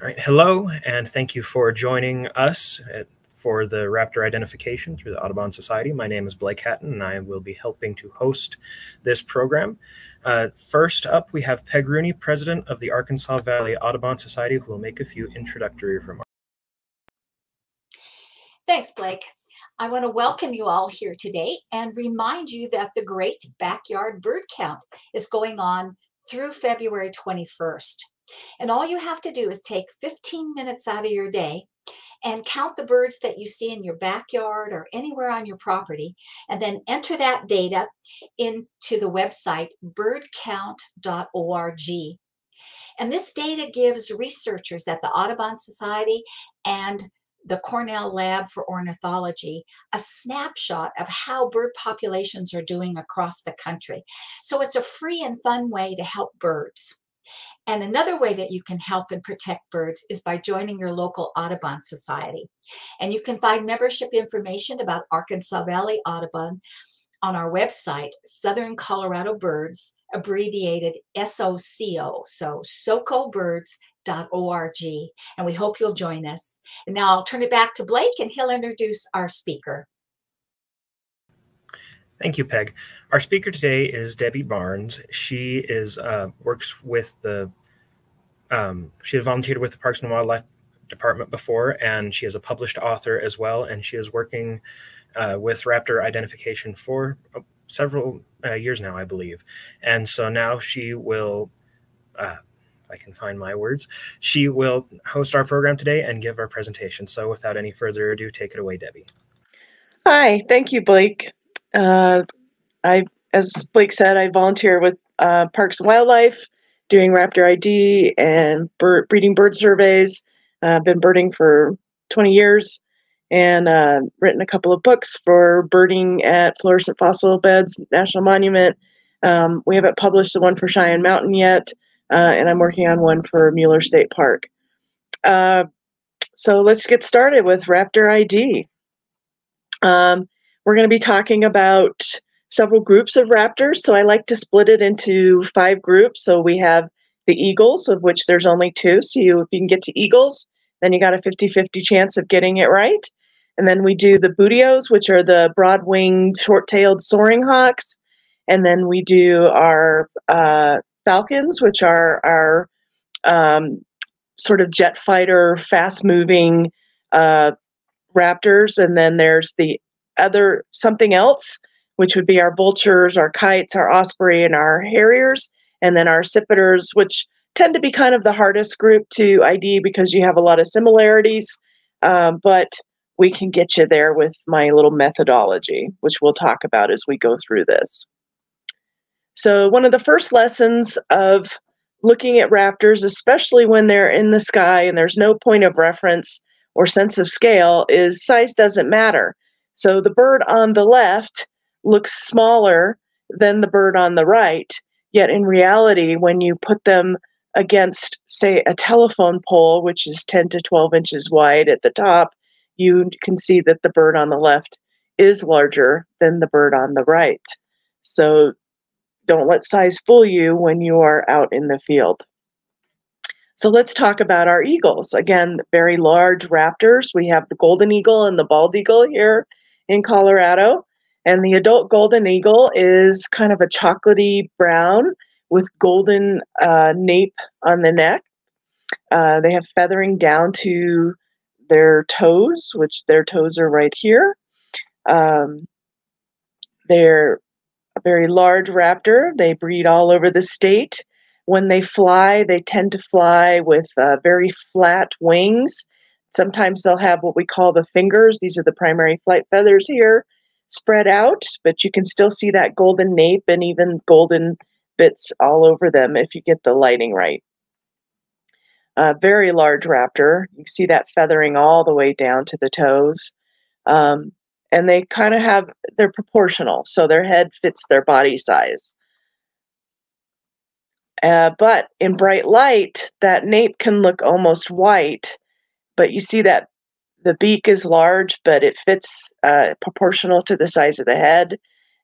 All right, hello, and thank you for joining us at, for the raptor identification through the Audubon Society. My name is Blake Hatton, and I will be helping to host this program. Uh, first up, we have Peg Rooney, president of the Arkansas Valley Audubon Society, who will make a few introductory remarks. Thanks, Blake. I want to welcome you all here today and remind you that the Great Backyard Bird Count is going on through February 21st. And all you have to do is take 15 minutes out of your day and count the birds that you see in your backyard or anywhere on your property, and then enter that data into the website birdcount.org. And this data gives researchers at the Audubon Society and the Cornell Lab for Ornithology a snapshot of how bird populations are doing across the country. So it's a free and fun way to help birds. And another way that you can help and protect birds is by joining your local Audubon Society. And you can find membership information about Arkansas Valley Audubon on our website, Southern Colorado Birds, abbreviated SOCO. So socobirds.org. And we hope you'll join us. And now I'll turn it back to Blake and he'll introduce our speaker. Thank you, Peg. Our speaker today is Debbie Barnes. She is uh, works with the um, she has volunteered with the Parks and Wildlife Department before, and she is a published author as well. And she is working uh, with raptor identification for uh, several uh, years now, I believe. And so now she will, uh, I can find my words, she will host our program today and give our presentation. So without any further ado, take it away, Debbie. Hi, thank you, Blake. Uh, I, as Blake said, I volunteer with uh, Parks and Wildlife, doing raptor ID and breeding bird surveys. Uh, I've been birding for 20 years and uh, written a couple of books for birding at Florissant Fossil Beds National Monument. Um, we haven't published the one for Cheyenne Mountain yet, uh, and I'm working on one for Mueller State Park. Uh, so let's get started with Raptor ID. Um, we're going to be talking about several groups of raptors. So I like to split it into five groups. So we have the eagles, of which there's only two. So you, if you can get to eagles, then you got a 50 50 chance of getting it right. And then we do the buteos, which are the broad winged, short tailed soaring hawks. And then we do our uh, falcons, which are our um, sort of jet fighter, fast moving uh, raptors. And then there's the other something else, which would be our vultures, our kites, our osprey, and our harriers, and then our accipiters, which tend to be kind of the hardest group to ID because you have a lot of similarities. Um, but we can get you there with my little methodology, which we'll talk about as we go through this. So, one of the first lessons of looking at raptors, especially when they're in the sky and there's no point of reference or sense of scale, is size doesn't matter. So, the bird on the left looks smaller than the bird on the right. Yet in reality, when you put them against, say, a telephone pole, which is 10 to 12 inches wide at the top, you can see that the bird on the left is larger than the bird on the right. So don't let size fool you when you are out in the field. So let's talk about our eagles. Again, very large raptors. We have the golden eagle and the bald eagle here in Colorado. And the adult golden eagle is kind of a chocolatey brown with golden uh, nape on the neck. Uh, they have feathering down to their toes, which their toes are right here. Um, they're a very large raptor. They breed all over the state. When they fly, they tend to fly with uh, very flat wings. Sometimes they'll have what we call the fingers. These are the primary flight feathers here spread out, but you can still see that golden nape and even golden bits all over them if you get the lighting right. A very large raptor. You see that feathering all the way down to the toes. Um, and they kind of have, they're proportional, so their head fits their body size. Uh, but in bright light, that nape can look almost white, but you see that the beak is large, but it fits uh, proportional to the size of the head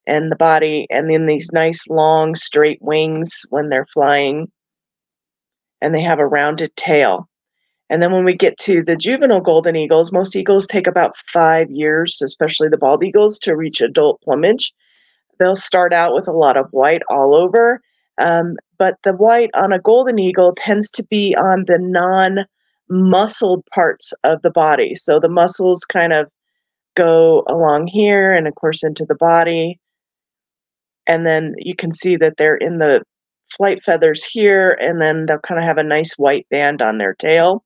and the body, and then these nice long straight wings when they're flying, and they have a rounded tail. And then when we get to the juvenile golden eagles, most eagles take about five years, especially the bald eagles, to reach adult plumage. They'll start out with a lot of white all over, um, but the white on a golden eagle tends to be on the non muscled parts of the body. So the muscles kind of go along here and, of course, into the body. And then you can see that they're in the flight feathers here, and then they'll kind of have a nice white band on their tail.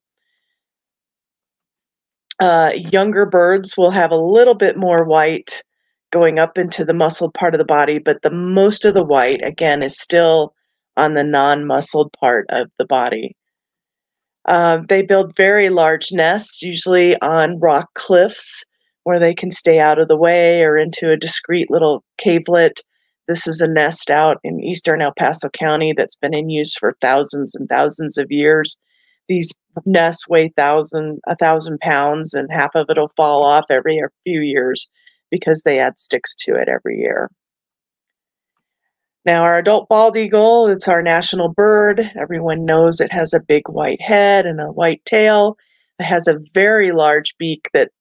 Uh, younger birds will have a little bit more white going up into the muscled part of the body, but the most of the white, again, is still on the non-muscled part of the body. Uh, they build very large nests, usually on rock cliffs, where they can stay out of the way or into a discreet little cavelet. This is a nest out in eastern El Paso County that's been in use for thousands and thousands of years these nests weigh thousand a thousand pounds and half of it'll fall off every few years because they add sticks to it every year now our adult bald eagle it's our national bird everyone knows it has a big white head and a white tail it has a very large beak that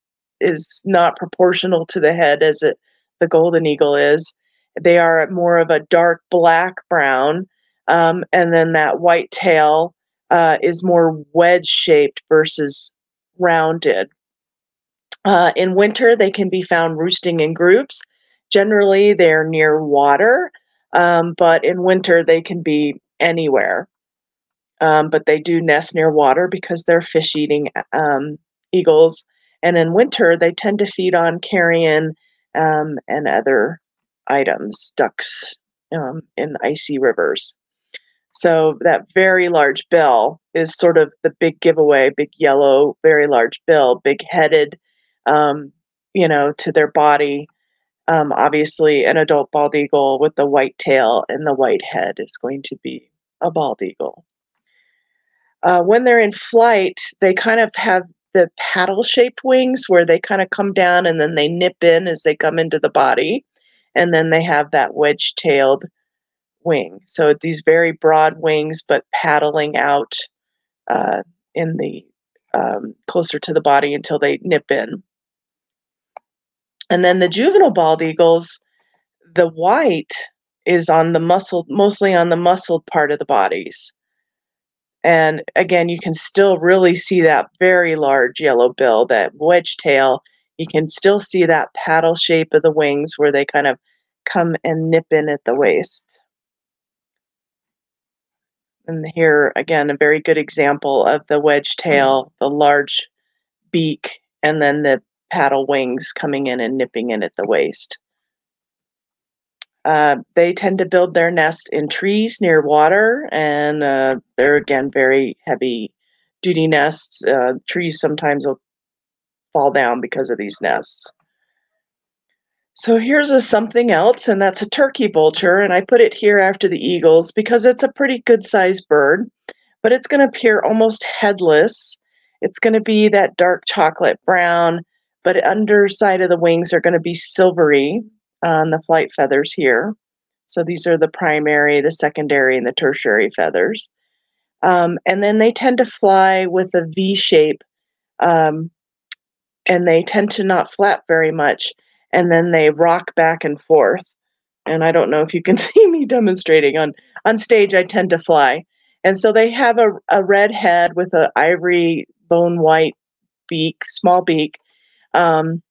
is not proportional to the head as it the golden eagle is they are more of a dark black brown um, and then that white tail uh, is more wedge shaped versus rounded. Uh, in winter, they can be found roosting in groups. Generally, they're near water, um, but in winter, they can be anywhere. Um, but they do nest near water because they're fish eating um, eagles. And in winter, they tend to feed on carrion um, and other items, ducks um, in icy rivers. So that very large bill is sort of the big giveaway, big yellow, very large bill, big headed, um, you know, to their body. Um, obviously, an adult bald eagle with the white tail and the white head is going to be a bald eagle. Uh, when they're in flight, they kind of have the paddle shaped wings where they kind of come down and then they nip in as they come into the body. And then they have that wedge tailed wing. So these very broad wings, but paddling out uh, in the um, closer to the body until they nip in. And then the juvenile bald eagles, the white is on the muscle, mostly on the muscled part of the bodies. And again, you can still really see that very large yellow bill, that wedge tail. You can still see that paddle shape of the wings where they kind of come and nip in at the waist. And here again, a very good example of the wedge mm-hmm. tail, the large beak, and then the paddle wings coming in and nipping in at the waist. Uh, they tend to build their nest in trees near water, and uh, they're again very heavy duty nests. Uh, trees sometimes will fall down because of these nests. So here's a something else, and that's a turkey vulture, and I put it here after the eagles because it's a pretty good sized bird, but it's going to appear almost headless. It's going to be that dark chocolate brown, but underside of the wings are going to be silvery on the flight feathers here. So these are the primary, the secondary, and the tertiary feathers. Um, and then they tend to fly with a V shape, um, and they tend to not flap very much and then they rock back and forth. And I don't know if you can see me demonstrating on on stage. I tend to fly, and so they have a, a red head with an ivory bone white beak, small beak. Um,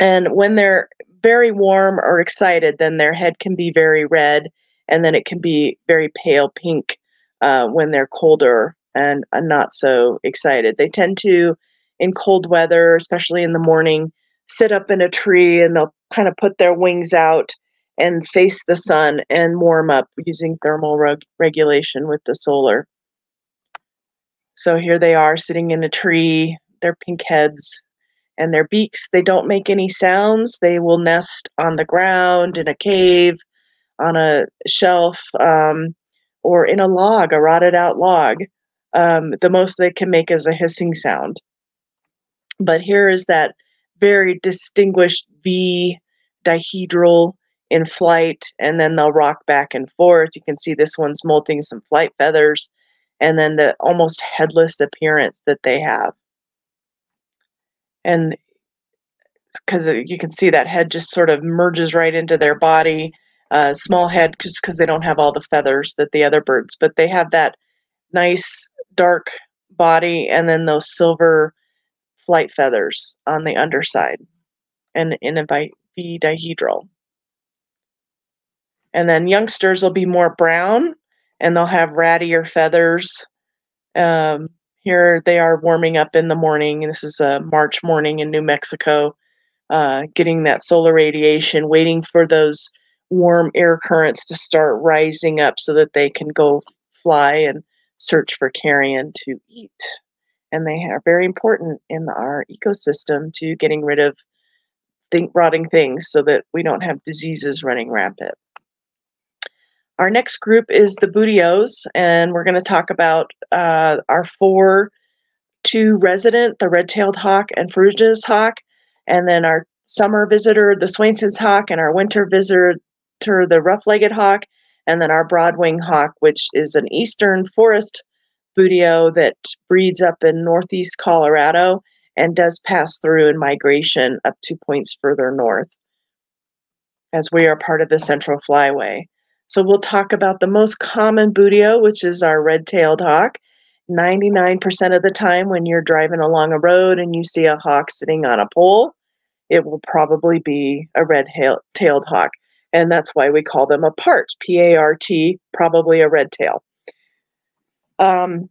and when they're very warm or excited, then their head can be very red, and then it can be very pale pink uh, when they're colder and uh, not so excited. They tend to, in cold weather, especially in the morning, sit up in a tree and they'll kind of put their wings out and face the sun and warm up using thermal reg- regulation with the solar. So here they are sitting in a tree, their pink heads and their beaks. They don't make any sounds. They will nest on the ground, in a cave, on a shelf, um, or in a log, a rotted out log. Um, the most they can make is a hissing sound. But here is that very distinguished V dihedral in flight, and then they'll rock back and forth. You can see this one's molting some flight feathers, and then the almost headless appearance that they have. And because you can see that head just sort of merges right into their body. Uh, small head just because they don't have all the feathers that the other birds, but they have that nice dark body and then those silver flight feathers on the underside and in a dihedral. And then youngsters will be more brown and they'll have rattier feathers. Um, here they are warming up in the morning. This is a March morning in New Mexico, uh, getting that solar radiation, waiting for those warm air currents to start rising up so that they can go fly and search for carrion to eat. And they are very important in our ecosystem to getting rid of think rotting things so that we don't have diseases running rampant. Our next group is the Buteos, and we're going to talk about uh, our four, two resident, the red-tailed hawk and ferruginous hawk, and then our summer visitor, the Swainson's hawk, and our winter visitor, the rough-legged hawk, and then our broadwing hawk, which is an eastern forest buteo that breeds up in northeast Colorado and does pass through in migration up two points further north as we are part of the Central Flyway. So we'll talk about the most common buteo, which is our red-tailed hawk. 99% of the time when you're driving along a road and you see a hawk sitting on a pole, it will probably be a red-tailed hawk. And that's why we call them a part, P-A-R-T, probably a red tail. Um,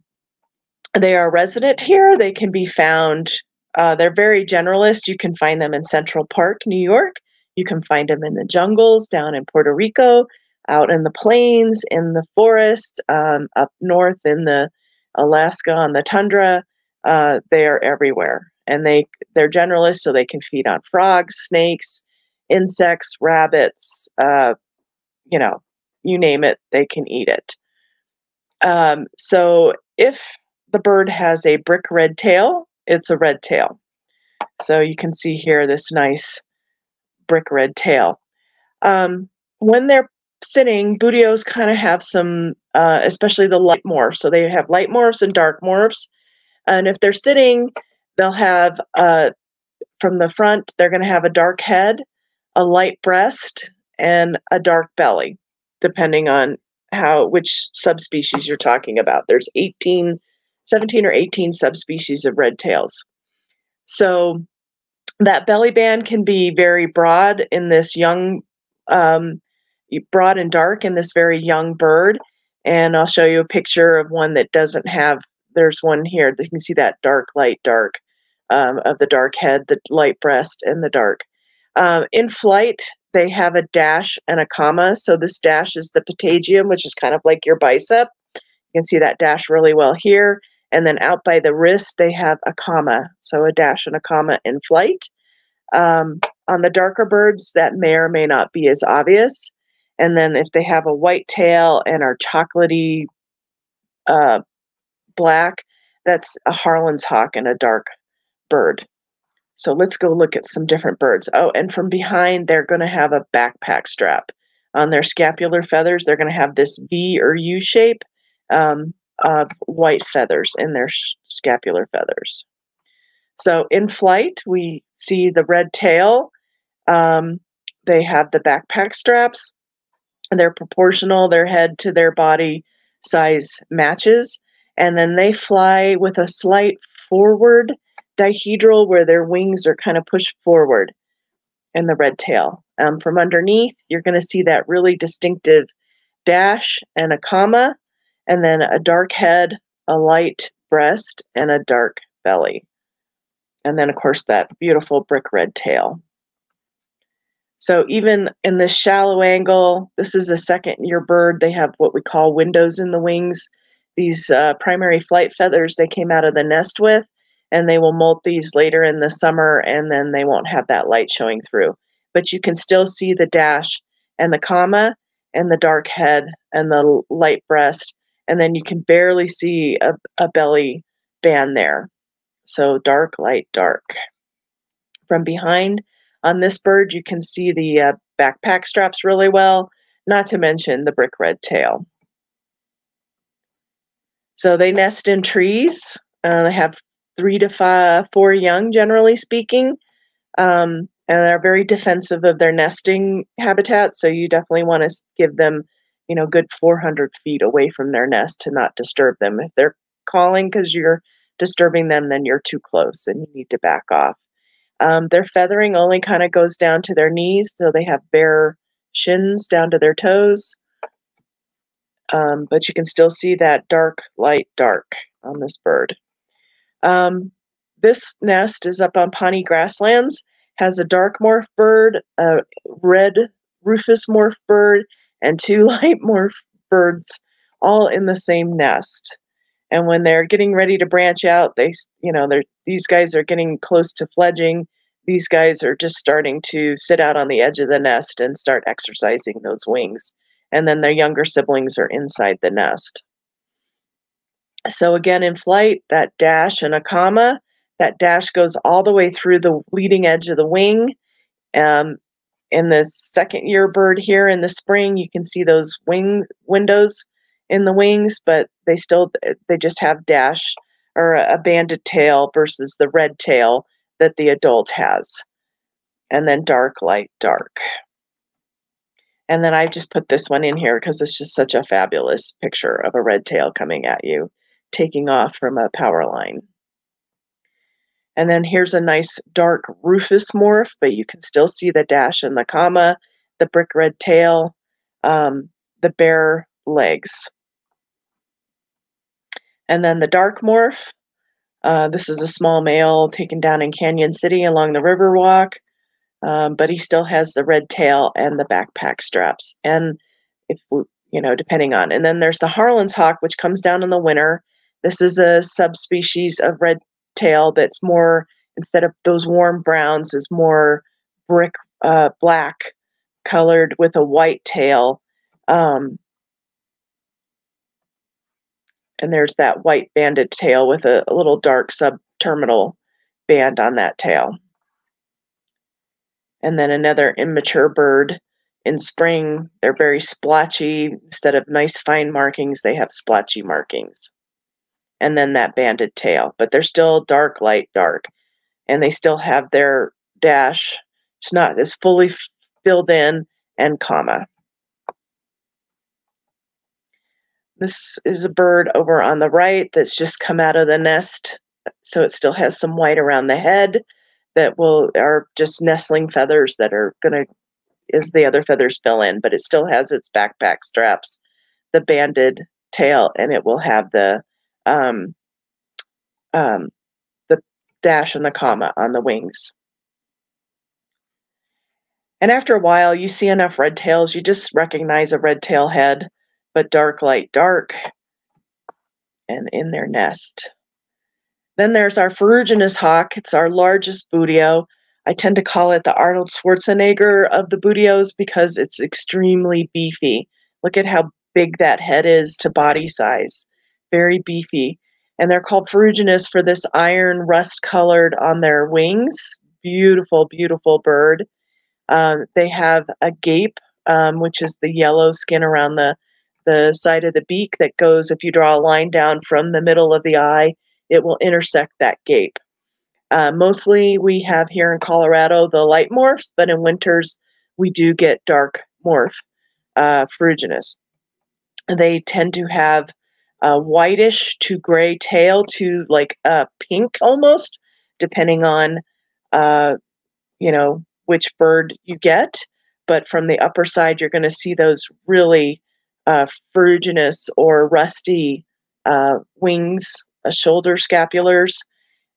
they are resident here. They can be found, uh, they're very generalist. You can find them in Central Park, New York. You can find them in the jungles down in Puerto Rico out in the plains, in the forest, um, up north in the Alaska on the tundra. Uh, they are everywhere, and they they're generalists, so they can feed on frogs, snakes, insects, rabbits. Uh, you know, you name it, they can eat it. Um, so if the bird has a brick red tail, it's a red tail. So you can see here this nice brick red tail. Um, when they're sitting, Buteos kind of have some, uh, especially the light morphs. So they have light morphs and dark morphs. And if they're sitting, they'll have, uh, from the front, they're going to have a dark head, a light breast, and a dark belly, depending on how which subspecies you're talking about. There's 18, 17 or 18 subspecies of red tails. So that belly band can be very broad in this young um, broad and dark in this very young bird. And I'll show you a picture of one that doesn't have, there's one here. You can see that dark, light, dark um, of the dark head, the light breast, and the dark. Um, in flight, they have a dash and a comma. So this dash is the patagium, which is kind of like your bicep. You can see that dash really well here. And then out by the wrist, they have a comma. So a dash and a comma in flight. Um, on the darker birds, that may or may not be as obvious. And then if they have a white tail and are chocolatey uh, black, that's a Harlan's hawk and a dark bird. So let's go look at some different birds. Oh, and from behind, they're going to have a backpack strap. On their scapular feathers, they're going to have this V or U shape um, of white feathers in their scapular feathers. So in flight, we see the red tail. Um, they have the backpack straps they're proportional, their head to their body size matches. And then they fly with a slight forward dihedral where their wings are kind of pushed forward in the red tail. Um, from underneath, you're going to see that really distinctive dash and a comma, and then a dark head, a light breast, and a dark belly. And then, of course, that beautiful brick red tail. So even in this shallow angle, this is a second year bird. They have what we call windows in the wings. These uh, primary flight feathers they came out of the nest with, and they will molt these later in the summer, and then they won't have that light showing through. But you can still see the dash and the comma and the dark head and the light breast, and then you can barely see a, a belly band there. So dark, light, dark. From behind, on this bird, you can see the uh, backpack straps really well, not to mention the brick red tail. So they nest in trees. Uh, they have three to five, four young, generally speaking, um, and they're very defensive of their nesting habitat. So you definitely want to give them, you know, good 400 feet away from their nest to not disturb them. If they're calling because you're disturbing them, then you're too close and you need to back off. Um, their feathering only kind of goes down to their knees, so they have bare shins down to their toes. Um, but you can still see that dark, light, dark on this bird. Um, this nest is up on Pawnee grasslands, has a dark morph bird, a red rufous morph bird, and two light morph birds all in the same nest. And when they're getting ready to branch out, they, you know, they're these guys are getting close to fledging. These guys are just starting to sit out on the edge of the nest and start exercising those wings. And then their younger siblings are inside the nest. So again, in flight, that dash and a comma, that dash goes all the way through the leading edge of the wing. Um, in the second year bird here in the spring, you can see those wing windows in the wings, but they still they just have dash or a banded tail versus the red tail that the adult has. And then dark, light, dark. And then I just put this one in here because it's just such a fabulous picture of a red tail coming at you, taking off from a power line. And then here's a nice dark rufous morph, but you can still see the dash and the comma, the brick red tail, um, the bare legs. And then the dark morph. Uh, this is a small male taken down in Cañon City along the Riverwalk, um, but he still has the red tail and the backpack straps. And if you know, depending on. And then there's the Harlan's hawk, which comes down in the winter. This is a subspecies of red tail that's more instead of those warm browns is more brick uh, black colored with a white tail. Um, and there's that white banded tail with a, a little dark subterminal band on that tail. And then another immature bird in spring, they're very splotchy. Instead of nice fine markings, they have splotchy markings. And then that banded tail, but they're still dark, light, dark. And they still have their dash. It's not as fully filled in and comma. This is a bird over on the right that's just come out of the nest. So it still has some white around the head that will are just nestling feathers that are gonna as the other feathers fill in, but it still has its backpack straps, the banded tail, and it will have the um, um, the dash and the comma on the wings. And after a while, you see enough red tails, you just recognize a red tail head but dark, light, dark, and in their nest. Then there's our ferruginous hawk. It's our largest buteo. I tend to call it the Arnold Schwarzenegger of the buteos because it's extremely beefy. Look at how big that head is to body size. Very beefy. And they're called ferruginous for this iron rust colored on their wings. Beautiful, beautiful bird. Um, they have a gape, um, which is the yellow skin around the the side of the beak that goes, if you draw a line down from the middle of the eye, it will intersect that gape. Uh, mostly we have here in Colorado the light morphs, but in winters we do get dark morph uh, ferruginous. They tend to have a whitish to gray tail to like a pink almost, depending on uh, you know which bird you get. But from the upper side, you're going to see those really uh, ferruginous or rusty uh, wings, uh, shoulder scapulars,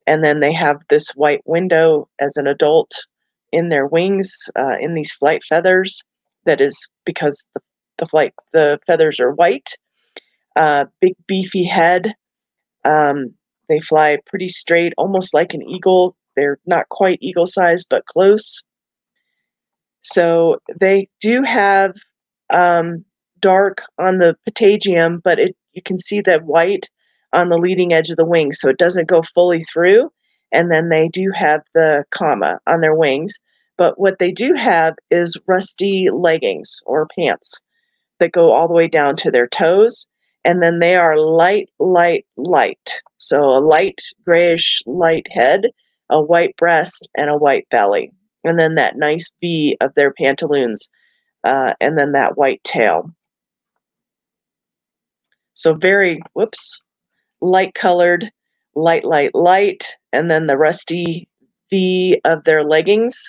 and then they have this white window as an adult in their wings uh, in these flight feathers. That is because the, the flight the feathers are white. Uh, big beefy head. Um, they fly pretty straight, almost like an eagle. They're not quite eagle size, but close. So they do have um, dark on the patagium, but it you can see that white on the leading edge of the wings, so it doesn't go fully through. And then they do have the comma on their wings. But what they do have is rusty leggings or pants that go all the way down to their toes. and then they are light, light, light. So a light grayish light head, a white breast, and a white belly. And then that nice V of their pantaloons, uh, and then that white tail. So very, whoops, light colored, light, light, light, and then the rusty V of their leggings.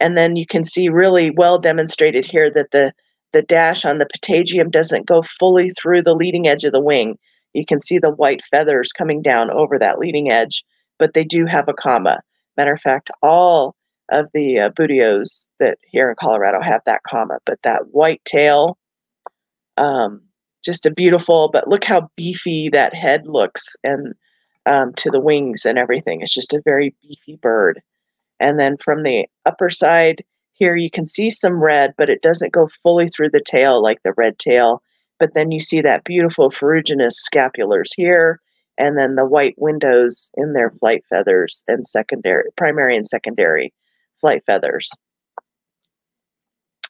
And then you can see really well demonstrated here that the the dash on the patagium doesn't go fully through the leading edge of the wing. You can see the white feathers coming down over that leading edge, but they do have a comma. Matter of fact, all of the uh, Buteos that here in Colorado have that comma, but that white tail, um, just a beautiful, but look how beefy that head looks and um, to the wings and everything. It's just a very beefy bird. And then from the upper side, here you can see some red, but it doesn't go fully through the tail like the red tail. But then you see that beautiful ferruginous scapulars here, and then the white windows in their flight feathers and secondary, primary and secondary flight feathers.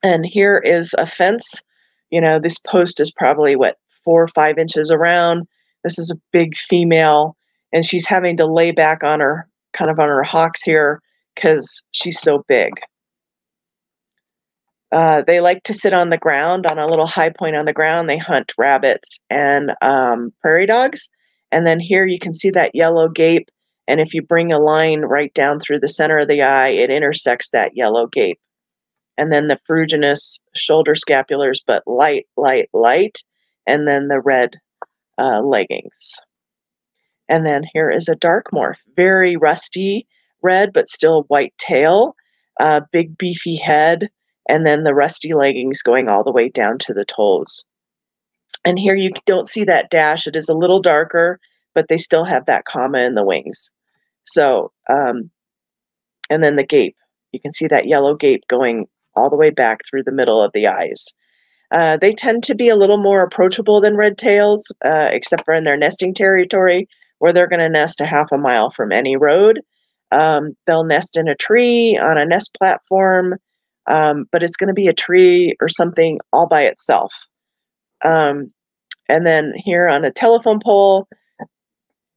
And here is a fence. You know, this post is probably what four or five inches around. This is a big female, and she's having to lay back on her kind of on her hocks here because she's so big. Uh, they like to sit on the ground on a little high point on the ground. They hunt rabbits and um, prairie dogs. And then here you can see that yellow gape. And if you bring a line right down through the center of the eye, it intersects that yellow gape. And then the ferruginous shoulder scapulars, but light, light, light. And then the red uh, leggings. And then here is a dark morph, very rusty red, but still white tail, uh, big beefy head, and then the rusty leggings going all the way down to the toes. And here you don't see that dash. It is a little darker, but they still have that comma in the wings. So, um, and then the gape. You can see that yellow gape going all the way back through the middle of the eyes. Uh, they tend to be a little more approachable than red tails, uh, except for in their nesting territory, where they're going to nest a half a mile from any road. Um, they'll nest in a tree on a nest platform um, but it's going to be a tree or something all by itself. Um, and then here on a telephone pole,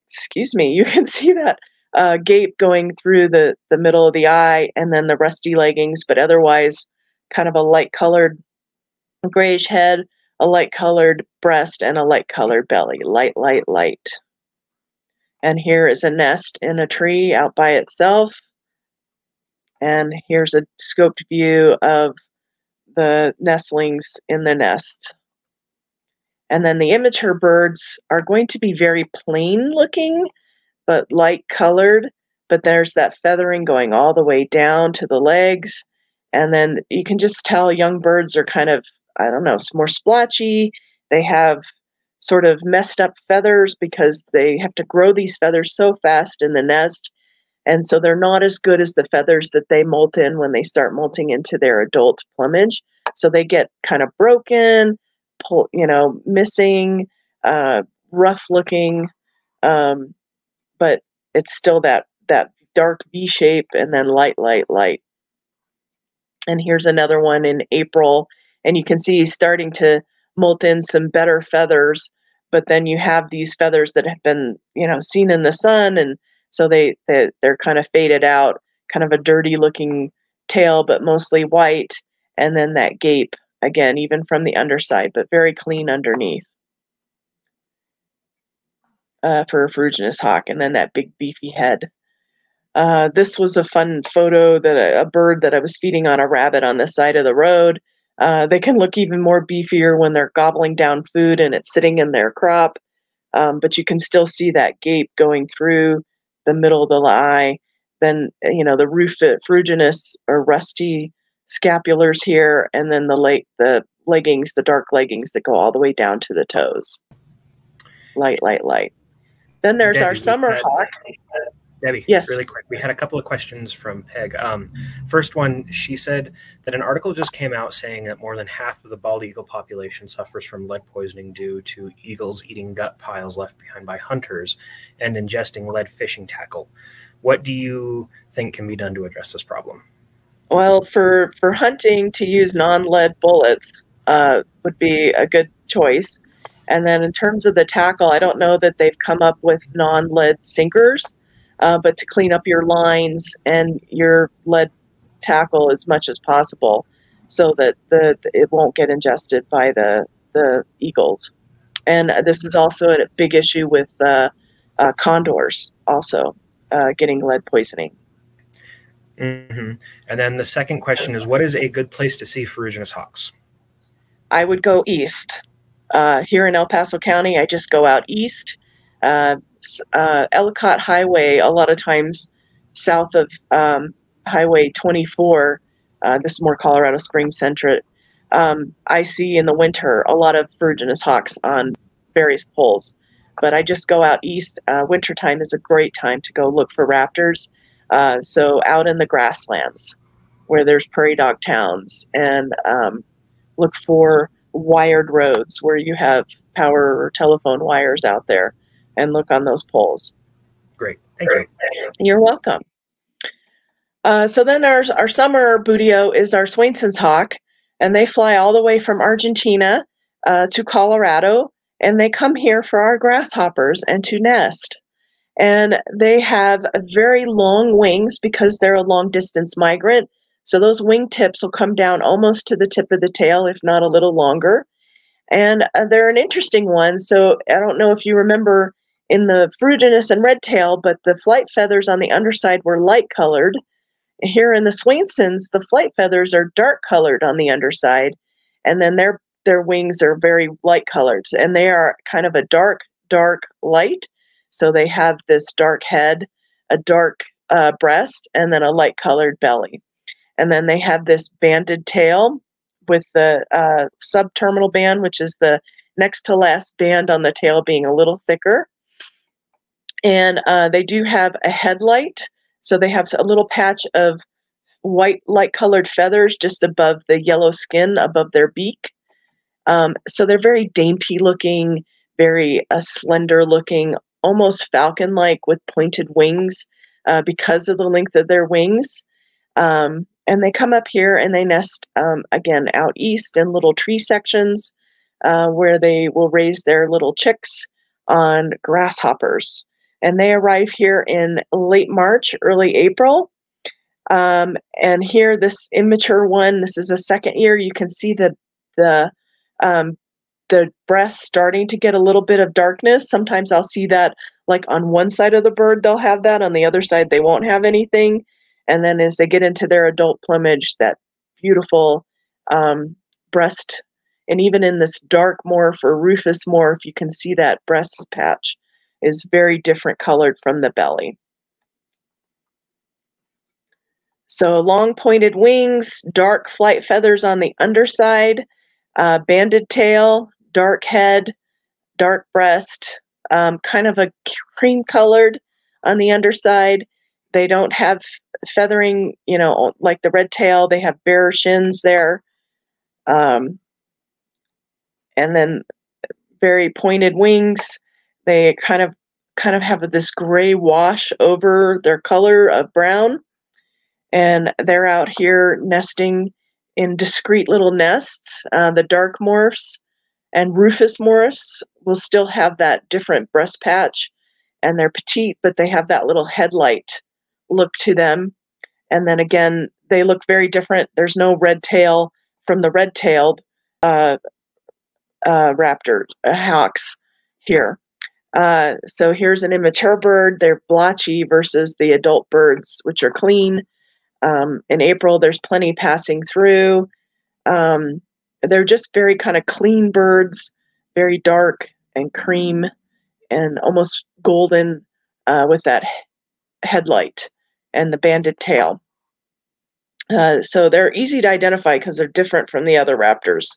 excuse me, you can see that uh, gape going through the, the middle of the eye and then the rusty leggings, but otherwise kind of a light colored grayish head, a light colored breast, and a light colored belly. Light, light, light. And here is a nest in a tree out by itself. And here's a scoped view of the nestlings in the nest. And then the immature birds are going to be very plain looking, but light colored. But there's that feathering going all the way down to the legs. And then you can just tell young birds are kind of, I don't know, more splotchy. They have sort of messed up feathers because they have to grow these feathers so fast in the nest and so they're not as good as the feathers that they molt in when they start molting into their adult plumage. So they get kind of broken, pull, you know, missing, uh, rough looking, um, but it's still that that dark V shape and then light, light, light. And here's another one in April, and you can see he's starting to molt in some better feathers. But then you have these feathers that have been, you know, seen in the sun and so they, they they're kind of faded out, kind of a dirty looking tail, but mostly white, and then that gape again, even from the underside, but very clean underneath. Uh, for a ferruginous hawk, and then that big beefy head. Uh, this was a fun photo that a, a, bird that I was feeding on a rabbit on the side of the road. Uh, they can look even more beefier when they're gobbling down food and it's sitting in their crop, um, but you can still see that gape going through the middle of the eye, then you know the roof ferruginous or rusty scapulars here, and then the late the leggings, the dark leggings that go all the way down to the toes. Light, light, light. Then there's Debbie, our summer had, hawk. Debbie, yes. really quick. We had a couple of questions from Peg. Um, first one, she said that an article just came out saying that more than half of the bald eagle population suffers from lead poisoning due to eagles eating gut piles left behind by hunters and ingesting lead fishing tackle. What do you think can be done to address this problem? Well, for, for hunting, to use non lead bullets uh, would be a good choice. And then in terms of the tackle, I don't know that they've come up with non lead sinkers, uh, but to clean up your lines and your lead tackle as much as possible so that the it won't get ingested by the, the eagles. And this is also a big issue with uh, uh, condors, also uh, getting lead poisoning. Mm-hmm. And then the second question is what is a good place to see ferruginous hawks? I would go east. Uh, here in El Paso County, I just go out east. Uh, uh, Ellicott Highway, a lot of times south of um, Highway 24, uh, this is more Colorado Springs centric. Um, I see in the winter a lot of ferruginous hawks on various poles, but I just go out east. Uh, wintertime is a great time to go look for raptors. Uh, so out in the grasslands where there's prairie dog towns and um, look for wired roads where you have power or telephone wires out there and look on those poles. Great. Thank you. You're welcome. Uh, so then our, our summer buteo is our Swainson's hawk, and they fly all the way from Argentina uh, to Colorado, and they come here for our grasshoppers and to nest. And they have very long wings because they're a long distance migrant. So those wingtips will come down almost to the tip of the tail, if not a little longer. And uh, they're an interesting one. So I don't know if you remember in the ferruginous and red tail, but the flight feathers on the underside were light colored. Here in the Swainsons, the flight feathers are dark colored on the underside, and then their their wings are very light colored, and they are kind of a dark, dark light. So they have this dark head, a dark uh, breast, and then a light colored belly. And then they have this banded tail with the uh, subterminal band, which is the next to last band on the tail being a little thicker. And uh, they do have a headlight. So they have a little patch of white, light colored feathers just above the yellow skin above their beak. Um, so they're very dainty looking, very uh, slender looking, almost falcon like with pointed wings uh, because of the length of their wings. Um, and they come up here and they nest um, again out east in little tree sections uh, where they will raise their little chicks on grasshoppers. And they arrive here in late March, early April. Um, and here, this immature one, this is a second year. You can see the the um, the breast starting to get a little bit of darkness. Sometimes I'll see that like on one side of the bird, they'll have that. On the other side, they won't have anything. And then as they get into their adult plumage, that beautiful um, breast, and even in this dark morph or rufous morph, you can see that breast patch is very different colored from the belly. So long pointed wings, dark flight feathers on the underside, uh, banded tail, dark head, dark breast, um, kind of a cream colored on the underside. They don't have feathering, you know, like the red tail. They have bare shins there. Um, and then very pointed wings. They kind of kind of have this gray wash over their color of brown. And they're out here nesting in discrete little nests. Uh, the dark morphs and rufous morphs will still have that different breast patch and they're petite, but they have that little headlight look to them. And then again, they look very different. There's no red tail from the red tailed uh, uh, raptor uh, hawks here. Uh, so here's an immature bird. They're blotchy versus the adult birds, which are clean. Um, in April, there's plenty passing through. Um, they're just very kind of clean birds, very dark and cream and almost golden uh, with that headlight and the banded tail. Uh, so they're easy to identify because they're different from the other raptors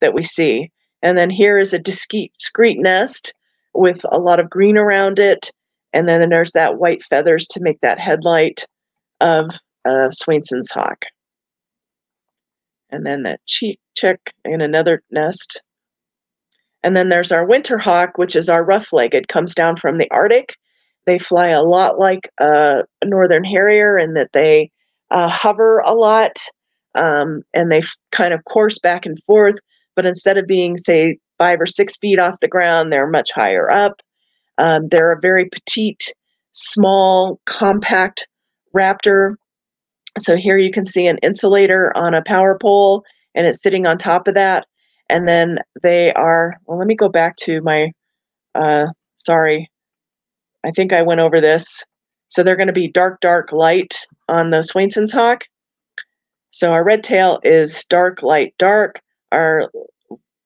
that we see. And then here is a discrete, nest with a lot of green around it. And then there's that white feathers to make that headlight of uh, Swainson's hawk. And then that cheek chick in another nest. And then there's our winter hawk, which is our rough-legged, comes down from the Arctic. They fly a lot like a northern harrier in that they uh, hover a lot um, and they f- kind of course back and forth. But instead of being, say, five or six feet off the ground. They're much higher up. Um, they're a very petite, small, compact raptor. So here you can see an insulator on a power pole and it's sitting on top of that. And then they are, well, let me go back to my, uh, sorry, I think I went over this. So they're going to be dark, dark, light on the Swainson's hawk. So our red tail is dark, light, dark. Our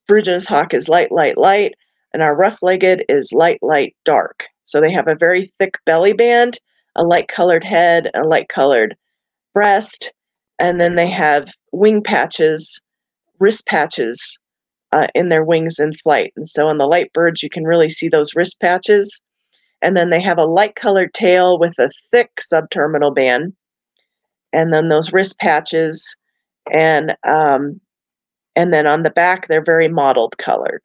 Ferruginous hawk is light, light, light. And our rough-legged is light, light, dark. So they have a very thick belly band, a light colored head, a light colored breast, and then they have wing patches, wrist patches uh, in their wings in flight. And so on the light birds, you can really see those wrist patches. And then they have a light colored tail with a thick subterminal band. And then those wrist patches. And um, and then on the back, they're very mottled colored.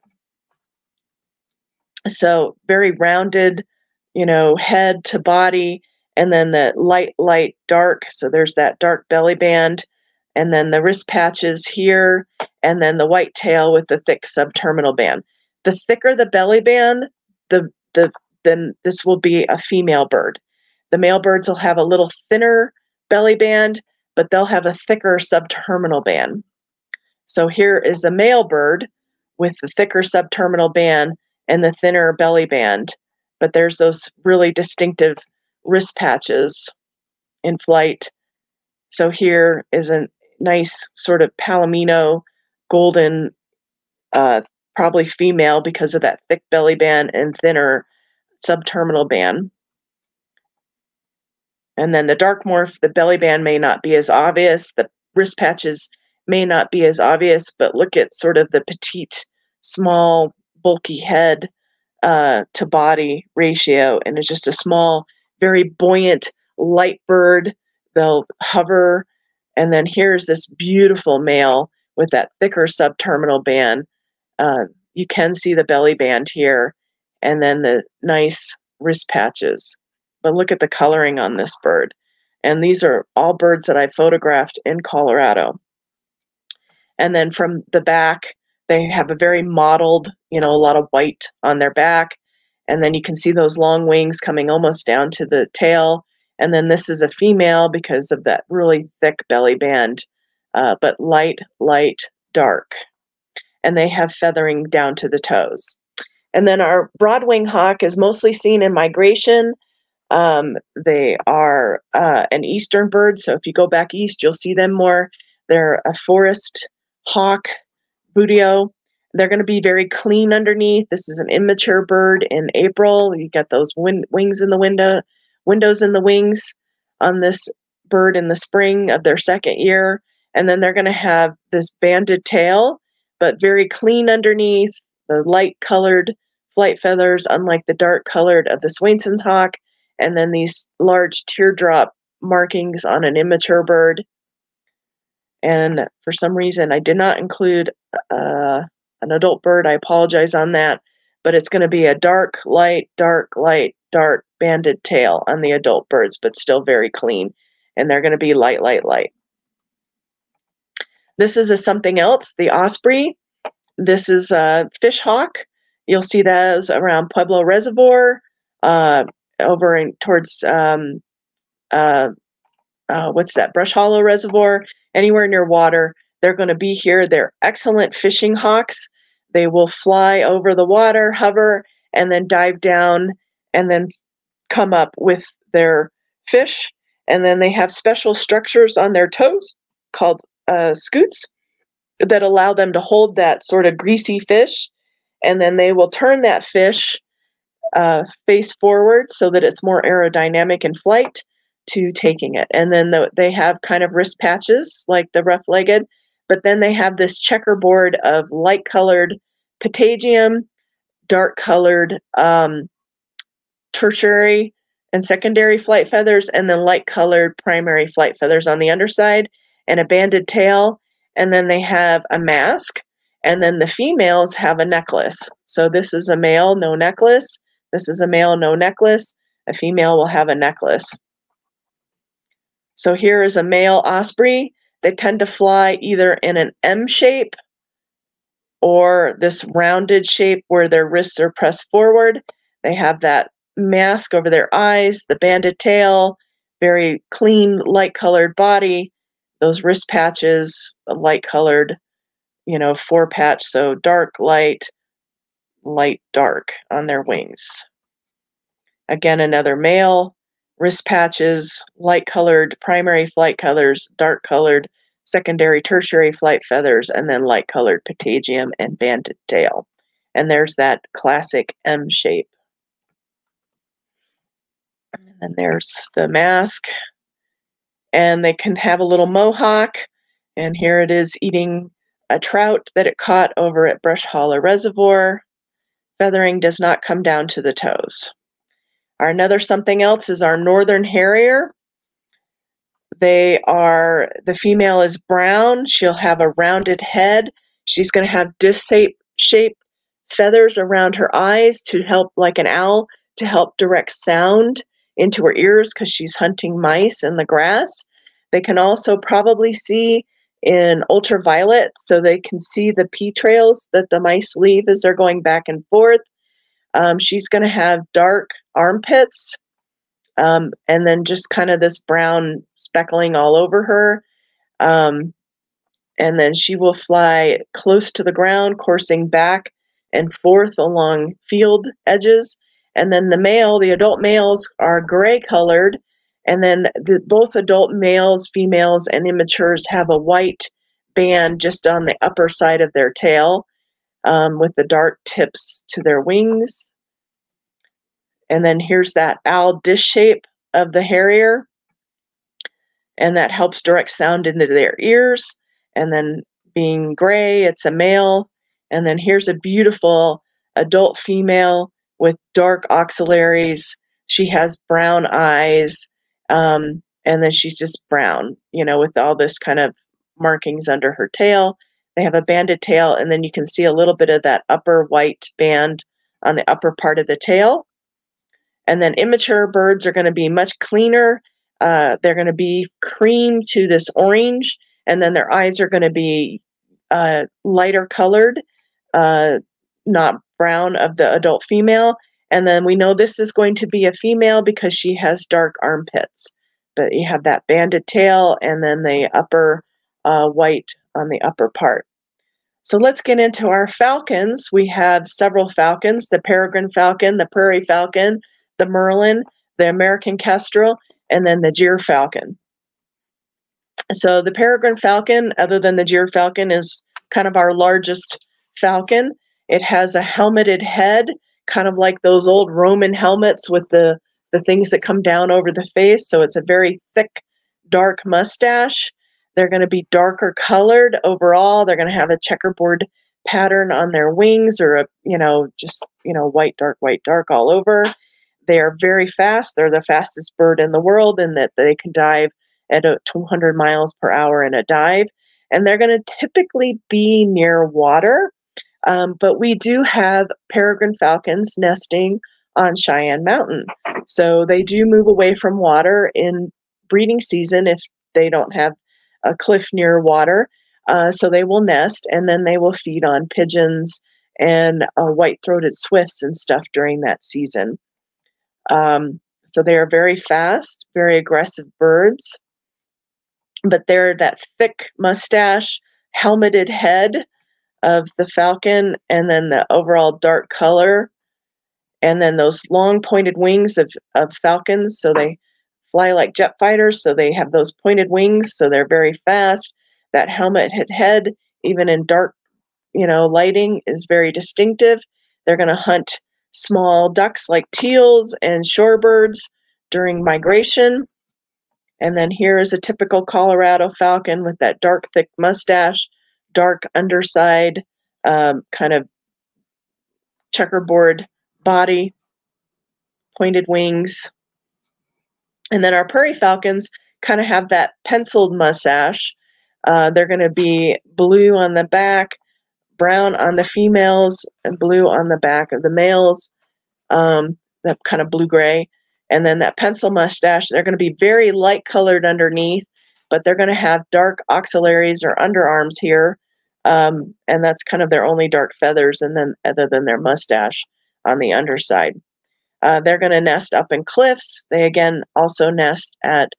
So very rounded, you know, head to body, and then the light, light, dark. So there's that dark belly band, and then the wrist patches here, and then the white tail with the thick subterminal band. The thicker the belly band, the the then this will be a female bird. The male birds will have a little thinner belly band, but they'll have a thicker subterminal band. So here is a male bird with the thicker subterminal band and the thinner belly band, but there's those really distinctive wrist patches in flight. So here is a nice sort of palomino golden, uh, probably female because of that thick belly band and thinner subterminal band. And then the dark morph, the belly band may not be as obvious. The wrist patches may not be as obvious, but look at sort of the petite, small, bulky head uh, to body ratio. And it's just a small, very buoyant, light bird. They'll hover. And then here's this beautiful male with that thicker subterminal band. Uh, you can see the belly band here and then the nice wrist patches. But look at the coloring on this bird. And these are all birds that I photographed in Colorado. And then from the back, they have a very mottled, you know, a lot of white on their back. And then you can see those long wings coming almost down to the tail. And then this is a female because of that really thick belly band, uh, but light, light, dark. And they have feathering down to the toes. And then our broadwing hawk is mostly seen in migration. Um, they are uh, an eastern bird, so if you go back east, you'll see them more. They're a forest hawk, buteo. They're going to be very clean underneath. This is an immature bird in April. You get those win- wings in the window, windows in the wings on this bird in the spring of their second year. And then they're going to have this banded tail, but very clean underneath, the light colored flight feathers, unlike the dark colored of the Swainson's hawk, and then these large teardrop markings on an immature bird. And for some reason, I did not include uh, an adult bird. I apologize on that, but it's going to be a dark, light, dark, light, dark banded tail on the adult birds, but still very clean. And they're going to be light, light, light. This is a something else, the osprey. This is a fish hawk. You'll see those around Pueblo Reservoir, uh, over in, towards um, uh, uh, what's that? Brush Hollow Reservoir. Anywhere near water, they're going to be here. They're excellent fishing hawks. They will fly over the water, hover, and then dive down, and then come up with their fish. And then they have special structures on their toes called uh, scutes that allow them to hold that sort of greasy fish. And then they will turn that fish uh, face forward so that it's more aerodynamic in flight to taking it. And then the, they have kind of wrist patches like the rough legged, but then they have this checkerboard of light colored patagium, dark colored um, tertiary and secondary flight feathers, and then light colored primary flight feathers on the underside, and a banded tail and then they have a mask, and then the females have a necklace. So this is a male, no necklace. This is a male, no necklace. A female will have a necklace. So here is a male osprey. They tend to fly either in an M shape or this rounded shape where their wrists are pressed forward. They have that mask over their eyes, the banded tail, very clean, light colored body, those wrist patches, light colored, you know, four patch, so dark, light, light, dark on their wings. Again, another male, wrist patches, light colored primary flight colors, dark colored secondary tertiary flight feathers, and then light colored patagium and banded tail. And there's that classic M shape. And then there's the mask. And they can have a little mohawk. And here it is eating a trout that it caught over at Brush Hollow Reservoir. Feathering does not come down to the toes. Our another something else is our northern harrier. They are, the female is brown. She'll have a rounded head. She's going to have disc shaped feathers around her eyes to help, like an owl, to help direct sound into her ears because she's hunting mice in the grass. They can also probably see in ultraviolet so they can see the pee trails that the mice leave as they're going back and forth. Um, she's going to have dark armpits um, and then just kind of this brown speckling all over her. Um, and then she will fly close to the ground, coursing back and forth along field edges. And then the male, the adult males, are gray colored. And then the, both adult males, females, and immatures have a white band just on the upper side of their tail um, with the dark tips to their wings. And then here's that owl dish shape of the harrier. And that helps direct sound into their ears. And then being gray, it's a male. And then here's a beautiful adult female with dark axillaries. She has brown eyes. Um, and then she's just brown, you know, with all this kind of markings under her tail. They have a banded tail, and then you can see a little bit of that upper white band on the upper part of the tail. And then immature birds are going to be much cleaner. Uh, they're going to be cream to this orange, and then their eyes are going to be uh, lighter colored, uh, not brown of the adult female. And then we know this is going to be a female because she has dark armpits. But you have that banded tail and then the upper uh, white on the upper part. So let's get into our falcons. We have several falcons the peregrine falcon, the prairie falcon, the merlin, the American kestrel, and then the gyrfalcon. So the peregrine falcon, other than the gyrfalcon, is kind of our largest falcon. It has a helmeted head, kind of like those old Roman helmets with the, the things that come down over the face. So it's a very thick, dark mustache. They're going to be darker colored overall. They're going to have a checkerboard pattern on their wings or a, you know, just, you know, white, dark, white, dark all over. They are very fast. They're the fastest bird in the world in that they can dive at a 200 miles per hour in a dive. And they're going to typically be near water. Um, but we do have peregrine falcons nesting on Cheyenne Mountain. So they do move away from water in breeding season if they don't have a cliff near water. Uh, so they will nest and then they will feed on pigeons and uh, white throated swifts and stuff during that season. Um, so they are very fast, very aggressive birds, but they're that thick mustache, helmeted head of the falcon, and then the overall dark color, and then those long pointed wings of, of falcons. So they fly like jet fighters, so they have those pointed wings, so they're very fast. That helmeted head, even in dark, you know, lighting, is very distinctive. They're going to hunt small ducks like teals and shorebirds during migration. And then here is a typical Colorado falcon with that dark, thick mustache, dark underside, um, kind of checkerboard body, pointed wings. And then our prairie falcons kind of have that penciled mustache. Uh, they're going to be blue on the back, brown on the females and blue on the back of the males, um, that kind of blue gray. And then that pencil mustache, they're going to be very light colored underneath, but they're going to have dark axillaries or underarms here Um, and that's kind of their only dark feathers, and then other than their mustache on the underside. Uh, they're going to nest up in cliffs. They again also nest at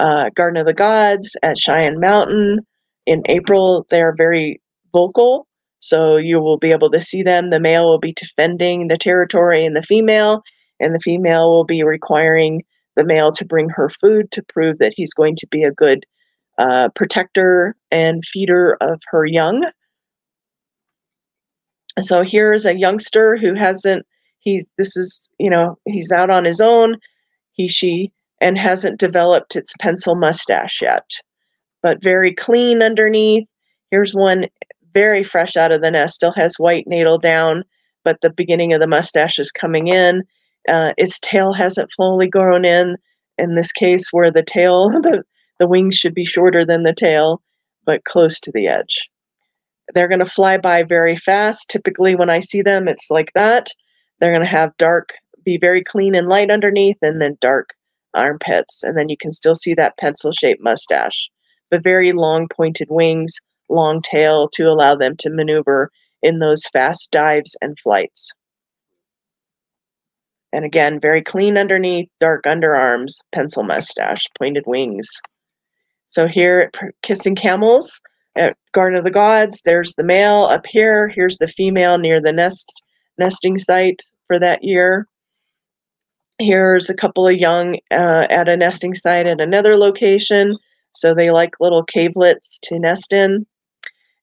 uh, Garden of the Gods, at Cheyenne Mountain. In April, they're very vocal, so you will be able to see them. The male will be defending the territory and the female, and the female will be requiring the male to bring her food to prove that he's going to be a good uh, protector and feeder of her young. So here's a youngster who hasn't, he's, this is, you know, he's out on his own, he, she, and hasn't developed its pencil mustache yet, but very clean underneath. Here's one very fresh out of the nest, still has white natal down, but the beginning of the mustache is coming in. Uh, its tail hasn't fully grown in. In this case, where the tail, the, the wings should be shorter than the tail, but close to the edge. They're going to fly by very fast. Typically, when I see them, it's like that. They're going to have dark, be very clean and light underneath, and then dark armpits. And then you can still see that pencil shaped mustache, but very long pointed wings, long tail to allow them to maneuver in those fast dives and flights. And again, very clean underneath, dark underarms, pencil mustache, pointed wings. So here at Kissing Camels at Garden of the Gods, there's the male up here. Here's the female near the nest nesting site for that year. Here's a couple of young uh, at a nesting site at another location. So they like little cavelets to nest in.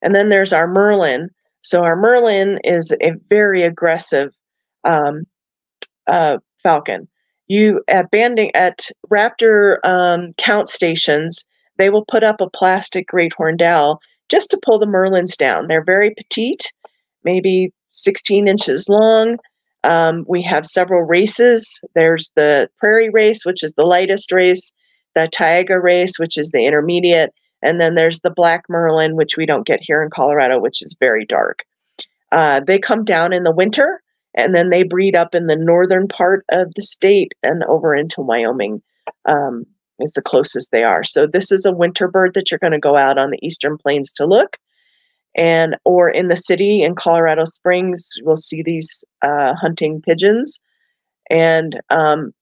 And then there's our Merlin. So our Merlin is a very aggressive um, uh, falcon. You at banding at raptor um, count stations, they will put up a plastic great horned owl just to pull the merlins down. They're very petite, maybe 16 inches long. Um, we have several races. There's the prairie race, which is the lightest race, the taiga race, which is the intermediate, and then there's the black merlin, which we don't get here in Colorado, which is very dark. Uh, they come down in the winter and then they breed up in the northern part of the state and over into Wyoming um, is the closest they are. So this is a winter bird that you're going to go out on the eastern plains to look, and or in the city in Colorado Springs, we'll see these uh, hunting pigeons, and um,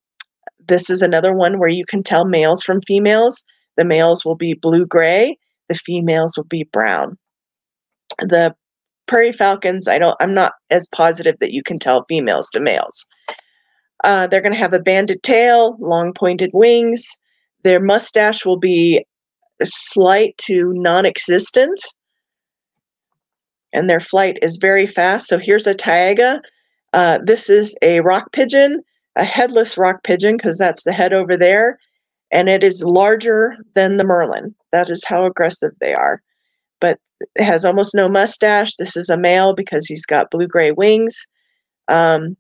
this is another one where you can tell males from females. The males will be blue gray, the females will be brown. The prairie falcons, I don't, I'm not as positive that you can tell females to males. Uh, they're going to have a banded tail, long pointed wings. Their mustache will be slight to non existent. And their flight is very fast. So here's a taiga. Uh, this is a rock pigeon, a headless rock pigeon, because that's the head over there. And it is larger than the merlin. That is how aggressive they are. But it has almost no mustache. This is a male because he's got blue gray wings. Um,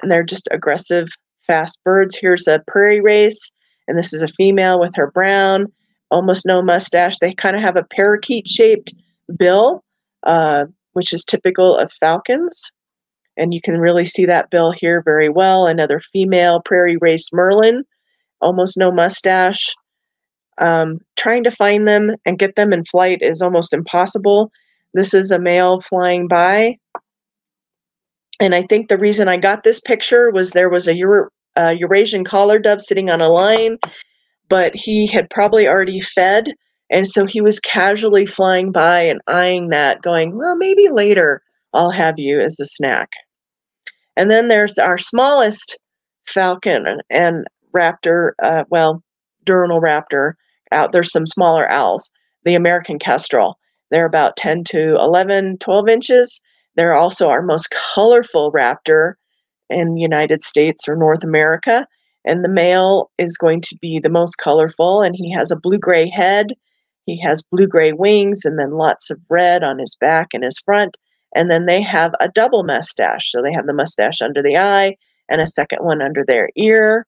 and they're just aggressive, fast birds. Here's a prairie race, and this is a female with her brown, almost no mustache. They kind of have a parakeet shaped bill, uh, which is typical of falcons. And you can really see that bill here very well. Another female prairie race merlin, almost no mustache. Um, trying to find them and get them in flight is almost impossible. This is a male flying by. And I think the reason I got this picture was there was a Euro, uh, Eurasian collar dove sitting on a line, but he had probably already fed. And so he was casually flying by and eyeing that, going, well, maybe later I'll have you as a snack. And then there's our smallest falcon and raptor, uh, well, diurnal raptor, out. There's some smaller owls, the American kestrel. They're about 10 to 11, 12 inches. They're also our most colorful raptor in United States or North America. And the male is going to be the most colorful, and he has a blue gray head. He has blue gray wings and then lots of red on his back and his front. And then they have a double mustache. So they have the mustache under the eye and a second one under their ear.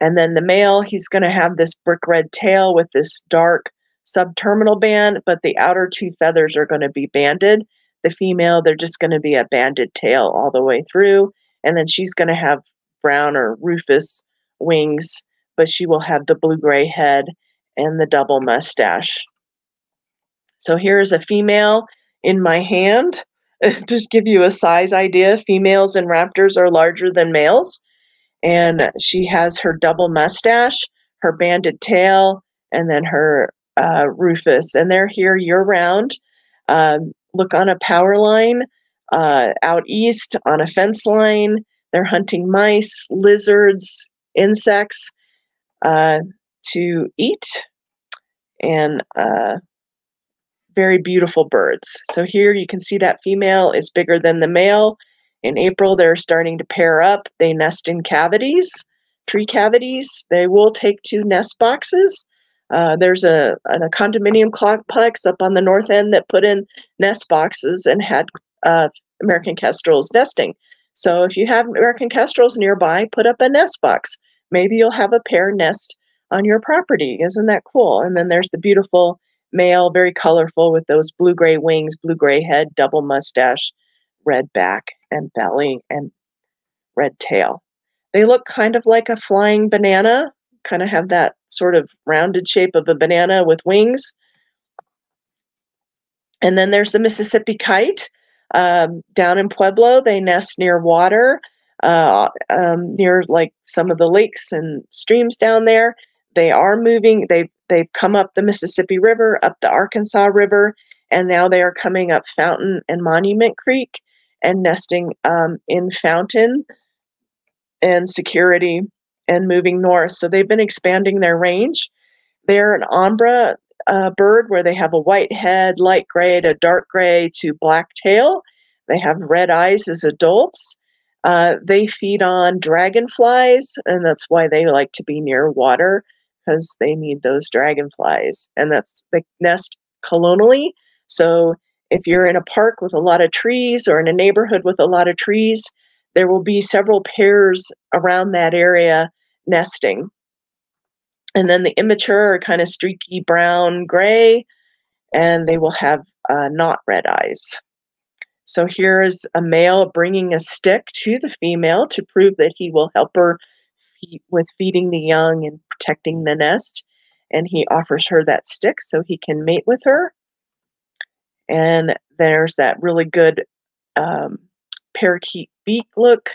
And then the male, he's going to have this brick red tail with this dark subterminal band, but the outer two feathers are going to be banded. The female, they're just going to be a banded tail all the way through. And then she's going to have brown or rufous wings, but she will have the blue gray head and the double mustache. So here's a female in my hand. Just give you a size idea, females and raptors are larger than males. And she has her double mustache, her banded tail, and then her uh, rufous. And they're here year round. Um, look on a power line uh, out east on a fence line. They're hunting mice, lizards, insects uh, to eat, and uh, very beautiful birds. So here you can see that female is bigger than the male. In April, they're starting to pair up. They nest in cavities, tree cavities. They will take two nest boxes. Uh, there's a, a condominium complex up on the north end that put in nest boxes and had uh, American kestrels nesting. So if you have American kestrels nearby, put up a nest box. Maybe you'll have a pair nest on your property. Isn't that cool? And then there's the beautiful male, very colorful with those blue gray wings, blue gray head, double mustache, red back and belly, and red tail. They look kind of like a flying banana, kind of have that sort of rounded shape of a banana with wings. And then there's the Mississippi kite. Um, down in Pueblo, they nest near water, uh, um, near like some of the lakes and streams down there. They are moving. They've they've come up the Mississippi River, up the Arkansas River, and now they are coming up Fountain and Monument Creek and nesting um, in Fountain and Security and moving north. So they've been expanding their range. They're an ombre uh, bird where they have a white head, light gray to dark gray to black tail. They have red eyes as adults. Uh, they feed on dragonflies, and that's why they like to be near water because they need those dragonflies. And that's the nest colonially. So if you're in a park with a lot of trees or in a neighborhood with a lot of trees, there will be several pairs around that area nesting. And then the immature are kind of streaky brown gray, and they will have uh, not red eyes. So here's a male bringing a stick to the female to prove that he will help her with feeding the young and protecting the nest. And he offers her that stick so he can mate with her. And there's that really good um, parakeet beak look.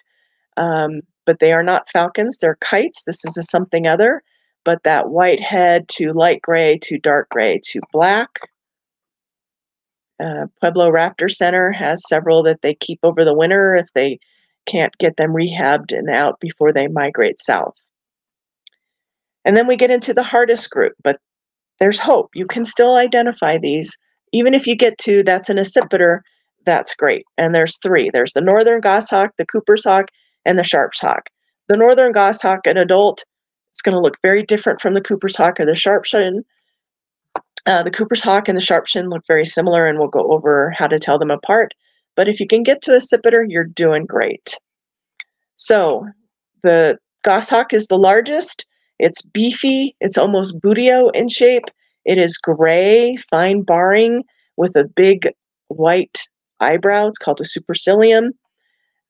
Um, but they are not falcons, they're kites. This is a something other, but that white head to light gray to dark gray to black. Uh, Pueblo Raptor Center has several that they keep over the winter if they can't get them rehabbed and out before they migrate south. And then we get into the hardest group, but there's hope. You can still identify these. Even if you get to that's an accipiter, that's great. And there's three. There's the northern goshawk, the Cooper's hawk, and the Sharp's hawk. The northern goshawk, an adult, it's going to look very different from the Cooper's hawk or the Sharpshin. Uh, the Cooper's hawk and the Sharpshin look very similar, and we'll go over how to tell them apart. But if you can get to a accipiter, you're doing great. So the goshawk is the largest. It's beefy. It's almost buteo in shape. It is gray, fine barring with a big white eyebrow. It's called a supercilium.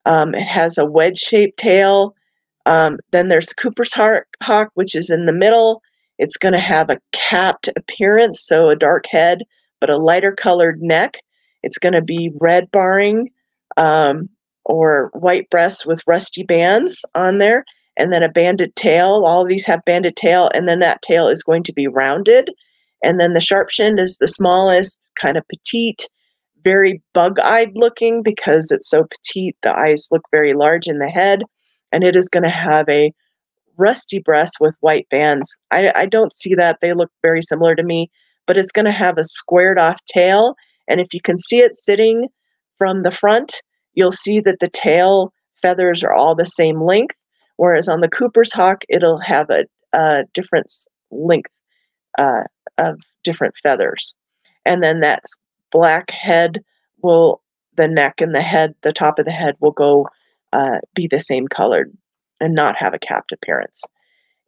Um, it has a wedge-shaped tail. Um, then there's the Cooper's hawk, which is in the middle. It's going to have a capped appearance, so a dark head, but a lighter colored neck. It's going to be red barring um, or white breast with rusty bands on there, and then a banded tail. All of these have banded tail, and then that tail is going to be rounded. And then the sharp shin is the smallest, kind of petite, very bug-eyed looking because it's so petite. The eyes look very large in the head, and it is going to have a rusty breast with white bands. I, I don't see that. They look very similar to me, but it's going to have a squared off tail. And if you can see it sitting from the front, you'll see that the tail feathers are all the same length. Whereas on the Cooper's hawk, it'll have a, a different length uh, of different feathers. And then that's black head will the neck and the head, the top of the head will go uh, be the same colored and not have a capped appearance.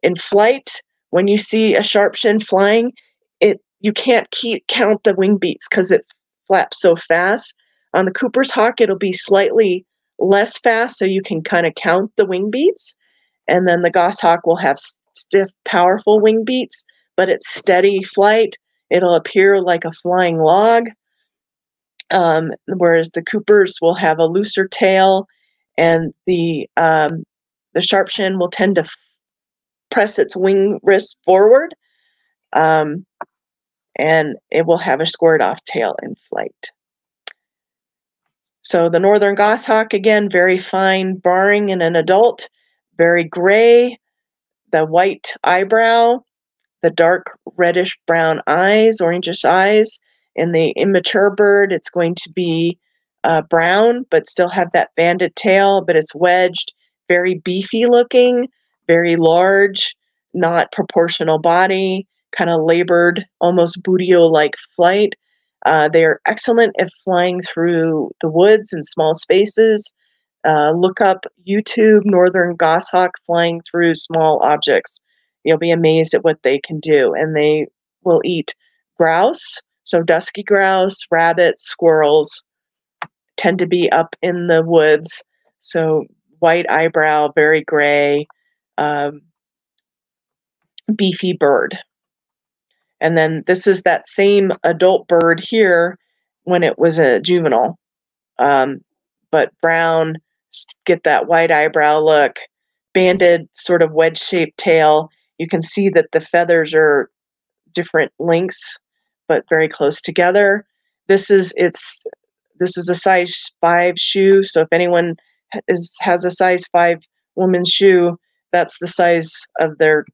In flight, when you see a sharp shin flying, it you can't keep count the wing beats because it flaps so fast. On the Cooper's Hawk, it'll be slightly less fast, so you can kind of count the wing beats. And then the Goshawk will have stiff, powerful wing beats, but it's steady flight. It'll appear like a flying log Um, whereas the Coopers will have a looser tail, and the um, the Sharpshin will tend to f- press its wing wrist forward, um, and it will have a squared off tail in flight. So the northern goshawk, again, very fine barring in an adult, very gray, the white eyebrow, the dark reddish brown eyes, orangish eyes. In the immature bird, it's going to be uh, brown, but still have that banded tail, but it's wedged, very beefy looking, very large, not proportional body, kind of labored, almost buteo like flight. Uh, they are excellent at flying through the woods and small spaces. Uh, look up YouTube northern goshawk flying through small objects. You'll be amazed at what they can do. And they will eat grouse, so dusky grouse, rabbits, squirrels tend to be up in the woods. So white eyebrow, very gray, um, beefy bird. And then this is that same adult bird here when it was a juvenile, um, but brown, get that white eyebrow look, banded sort of wedge shaped tail. You can see that the feathers are different lengths, but very close together. This is its this is a size five shoe. So if anyone is has a size five woman's shoe, that's the size of their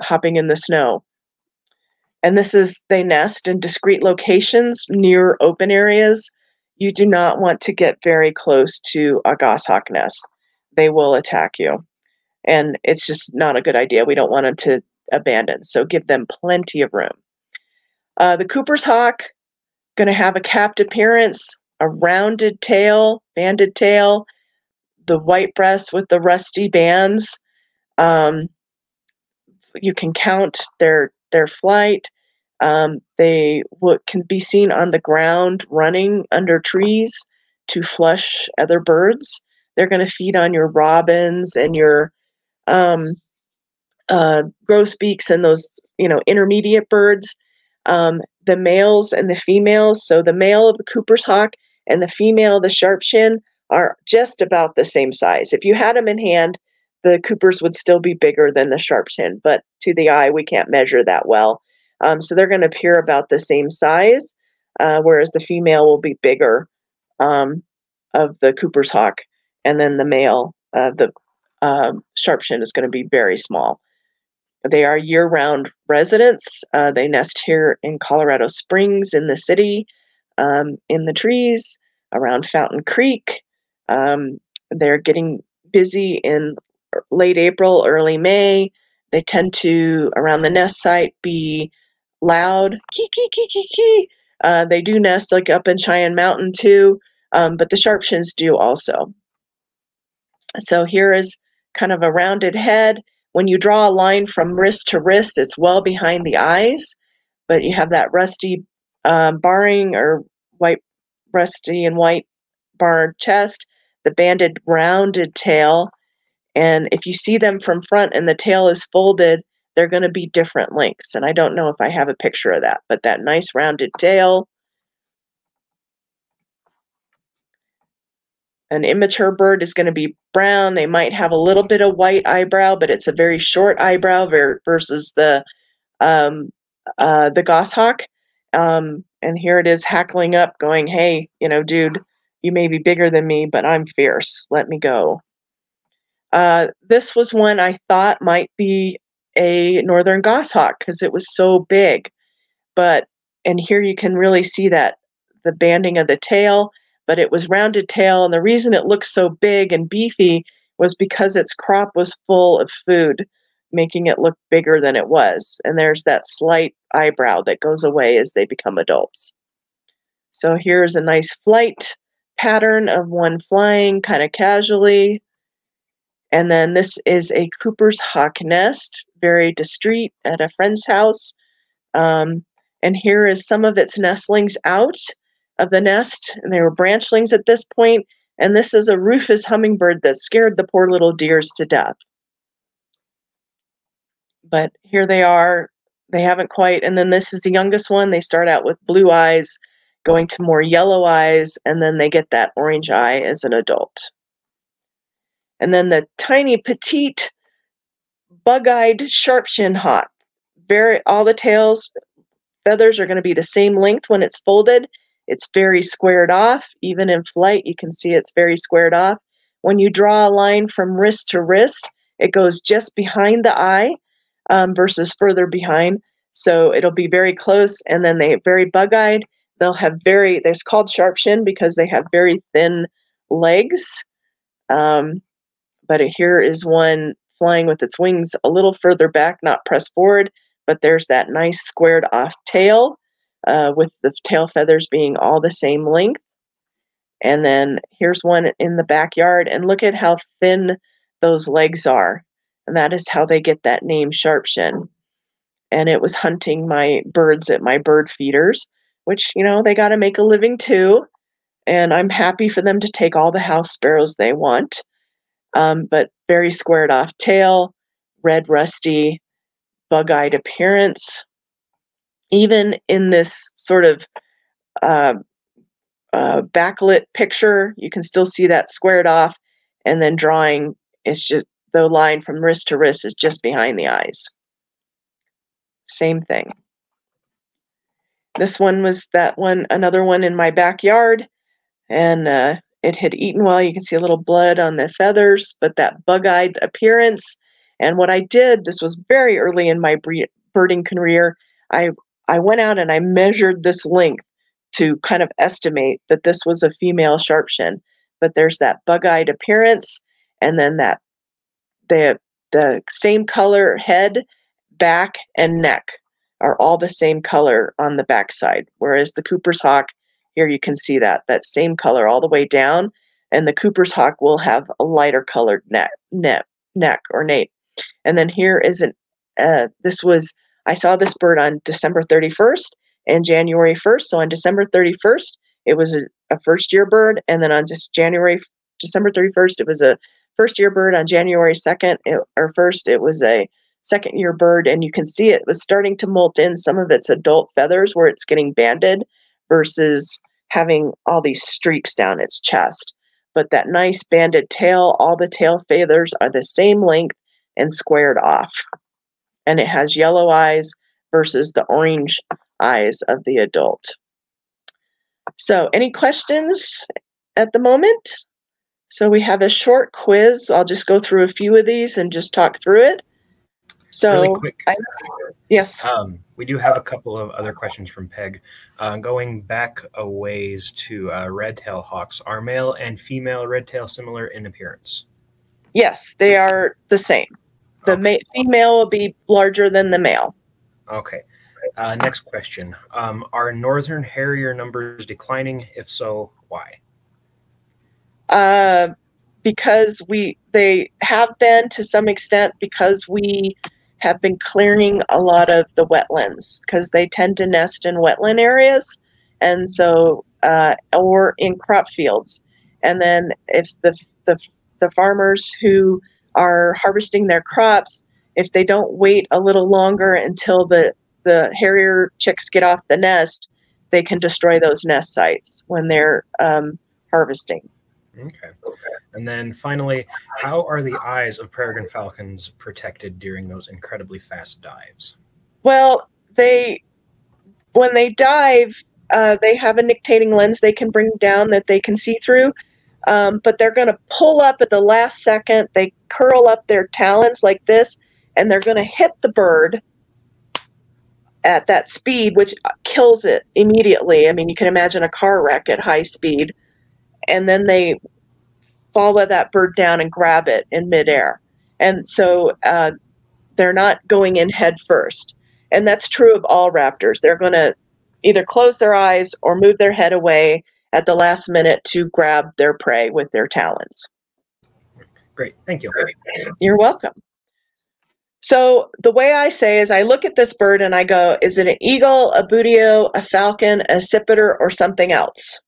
hopping in the snow. And this is they nest in discrete locations near open areas. You do not want to get very close to a goshawk nest. They will attack you. And it's just not a good idea. We don't want them to abandon. So give them plenty of room. Uh, the Cooper's hawk going to have a capped appearance, a rounded tail, banded tail, the white breast with the rusty bands. Um, you can count their their flight. Um, they w- can be seen on the ground running under trees to flush other birds. They're going to feed on your robins and your um, uh, grosbeaks and those you know intermediate birds. Um, the males and the females. So the male of the Cooper's hawk and the female, of the sharpshin, are just about the same size. If you had them in hand, the Coopers would still be bigger than the sharpshin, but to the eye, we can't measure that well. Um, so they're going to appear about the same size, uh, whereas the female will be bigger um, of the Cooper's hawk, and then the male of the um, sharpshin is going to be very small. They are year round residents. Uh, they nest here in Colorado Springs, in the city, um, in the trees around Fountain Creek. Um, they're getting busy in late April, early May. They tend to, around the nest site, be loud, kee, kee, kee, kee, kee. Uh, they do nest like up in Cheyenne Mountain too, um, but the sharpshins do also. So here is kind of a rounded head. When you draw a line from wrist to wrist, it's well behind the eyes, but you have that rusty um, barring or white, rusty and white barred chest, the banded rounded tail. And if you see them from front and the tail is folded, they're going to be different lengths. And I don't know if I have a picture of that, but that nice rounded tail. An immature bird is going to be brown. They might have a little bit of white eyebrow, but it's a very short eyebrow versus the um, uh, the goshawk. Um, and here it is hackling up, going, "Hey, you know, dude, you may be bigger than me, but I'm fierce. Let me go." Uh, this was one I thought might be a northern goshawk because it was so big. But and here you can really see that the banding of the tail, but it was rounded tail, and the reason it looks so big and beefy was because its crop was full of food, making it look bigger than it was. And there's that slight eyebrow that goes away as they become adults. So here's a nice flight pattern of one flying kind of casually and then this is a Cooper's hawk nest, very discreet at a friend's house. Um, and here is some of its nestlings out of the nest. And they were branchlings at this point. And this is a rufous hummingbird that scared the poor little dears to death. But here they are. They haven't quite. And then this is the youngest one. They start out with blue eyes, going to more yellow eyes, and then they get that orange eye as an adult. And then the tiny petite bug-eyed sharpshin hawk. Very all the tails feathers are going to be the same length when it's folded. It's very squared off. Even in flight, you can see it's very squared off. When you draw a line from wrist to wrist, it goes just behind the eye um, versus further behind. So it'll be very close, and then they very bug-eyed. They'll have very. They're called sharp shin because they have very thin legs. Um, but here is one flying with its wings a little further back, not pressed forward. But there's that nice squared off tail, uh, with the tail feathers being all the same length. And then here's one in the backyard, and look at how thin those legs are. And that is how they get that name Sharpshin and it was hunting my birds at my bird feeders, which, you know, they got to make a living too. And I'm happy for them to take all the house sparrows they want. Um, but very squared off tail, red, rusty, bug eyed appearance. Even in this sort of uh, uh, backlit picture, you can still see that squared off. And then drawing is just the line from wrist to wrist is just behind the eyes. Same thing. This one was that one, another one in my backyard, and uh, it had eaten well. You can see a little blood on the feathers, but that bug eyed appearance. And what I did, this was very early in my birding career, I, I went out and I measured this length to kind of estimate that this was a female sharpshin. But there's that bug eyed appearance, and then that the the same color head back and neck are all the same color on the backside, whereas the Cooper's hawk, here you can see that, that same color all the way down, and the Cooper's hawk will have a lighter colored neck, neck, neck or nape. And then here is an, uh, this was, I saw this bird on December 31st and January 1st. So on December 31st, it was a, a first year bird, and then on just January, December 31st, it was a first year bird. On January 2nd it, or 1st, it was a second year bird and you can see it was starting to molt in some of its adult feathers where it's getting banded versus having all these streaks down its chest. But that nice banded tail, all the tail feathers are the same length and squared off. And it has yellow eyes versus the orange eyes of the adult. So, any questions at the moment? So, we have a short quiz. I'll just go through a few of these and just talk through it. So, really quick. I, yes. Um, we do have a couple of other questions from Peg. Uh, going back a ways to uh, red tail hawks, are male and female red tail similar in appearance? Yes, they are the same. The okay. ma- female will be larger than the male. Okay. Uh, next question. Um, are northern harrier numbers declining? If so, why? Uh, because we they have been to some extent because we have been clearing a lot of the wetlands because they tend to nest in wetland areas and so uh, or in crop fields and then if the, the the farmers who are harvesting their crops if they don't wait a little longer until the the harrier chicks get off the nest they can destroy those nest sites when they're um, harvesting Okay. And then finally, how are the eyes of peregrine falcons protected during those incredibly fast dives? Well, they when they dive, uh, they have a nictating lens they can bring down that they can see through. Um, but they're going to pull up at the last second. They curl up their talons like this, and they're going to hit the bird at that speed, which kills it immediately. I mean, you can imagine a car wreck at high speed and then they follow that bird down and grab it in midair. And so uh, they're not going in head first. And that's true of all raptors. They're going to either close their eyes or move their head away at the last minute to grab their prey with their talons. Great. Thank you. You're welcome. So the way I say is I look at this bird and I go, is it an eagle, a buteo, a falcon, a accipiter, or something else?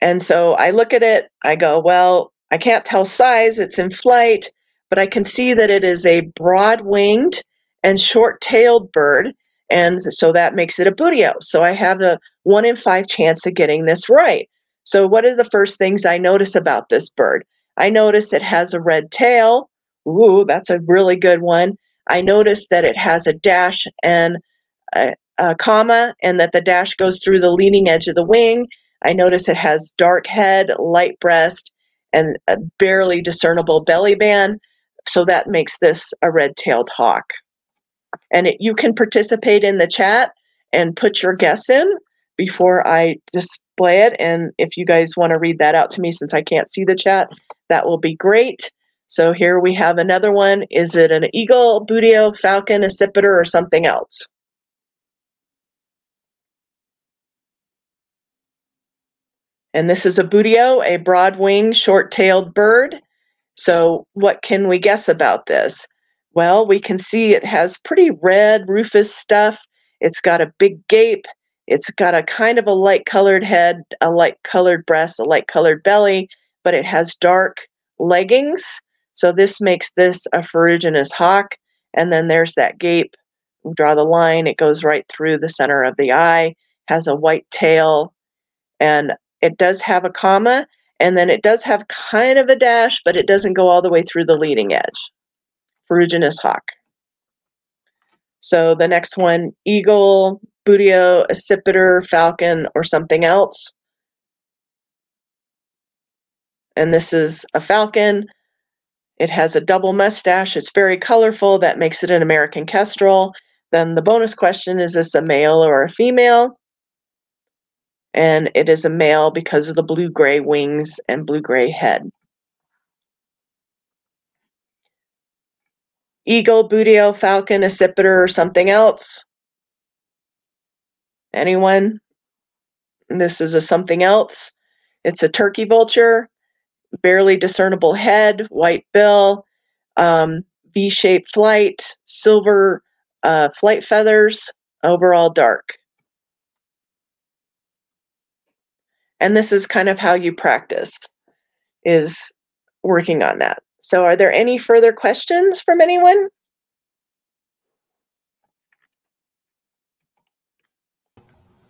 And so I look at it, I go, well, I can't tell size, it's in flight, but I can see that it is a broad winged and short tailed bird. And so that makes it a buteo. So I have a one in five chance of getting this right. So what are the first things I notice about this bird? I notice it has a red tail. Ooh, that's a really good one. I notice that it has a dash and a, a comma and that the dash goes through the leading edge of the wing. I notice it has dark head, light breast, and a barely discernible belly band. So that makes this a red-tailed hawk. And it, you can participate in the chat and put your guess in before I display it. And if you guys want to read that out to me since I can't see the chat, that will be great. So here we have another one. Is it an eagle, buteo, falcon, accipiter, or something else? And this is a buteo, a broad-winged, short-tailed bird. So what can we guess about this? Well, we can see it has pretty red rufous stuff. It's got a big gape. It's got a kind of a light colored head, a light colored breast, a light colored belly, but it has dark leggings. So this makes this a ferruginous hawk. And then there's that gape. Draw the line. It goes right through the center of the eye, has a white tail, and it does have a comma. And then it does have kind of a dash, but it doesn't go all the way through the leading edge. Ferruginous hawk. So the next one, eagle, buteo, accipiter, falcon, or something else. And this is a falcon. It has a double mustache. It's very colorful. That makes it an American kestrel. Then the bonus question, is this a male or a female? And it is a male because of the blue-gray wings and blue-gray head. Eagle, buteo, falcon, accipiter, or something else? Anyone? This is a something else. It's a turkey vulture barely discernible head, white bill, um, V-shaped flight, silver uh, flight feathers, overall dark. And this is kind of how you practice, is working on that. So are there any further questions from anyone?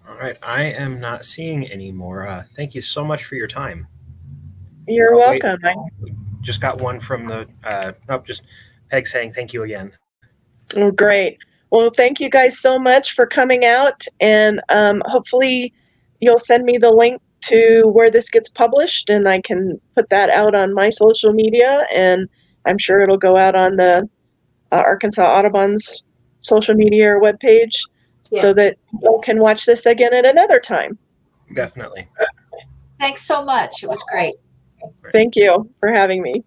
All right, I am not seeing any more. Uh, thank you so much for your time. You're oh, welcome. just got one from the, uh, oh, just Peg saying thank you again. Oh, great. Well, thank you guys so much for coming out. And um, hopefully you'll send me the link to where this gets published and I can put that out on my social media. And I'm sure it'll go out on the uh, Arkansas Audubon's social media or webpage yes. so that people can watch this again at another time. Definitely. Thanks so much. It was great. Thank you for having me.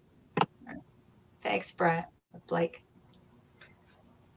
Thanks, Brett. Blake.